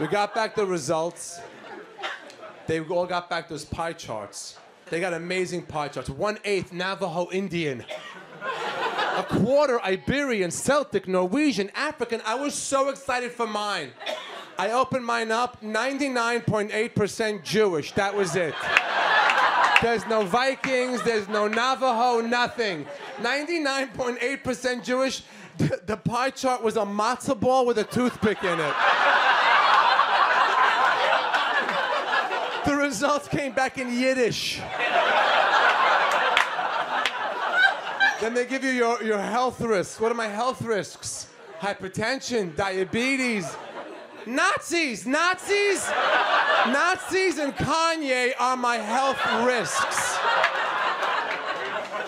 We got back the results. They all got back those pie charts. They got amazing pie charts. One eighth Navajo Indian. A quarter Iberian, Celtic, Norwegian, African. I was so excited for mine. I opened mine up, 99.8% Jewish. That was it. There's no Vikings, there's no Navajo, nothing. 99.8% Jewish. The, the pie chart was a matzo ball with a toothpick in it. The results came back in Yiddish. then they give you your, your health risks. What are my health risks? Hypertension, diabetes, Nazis, Nazis, Nazis and Kanye are my health risks.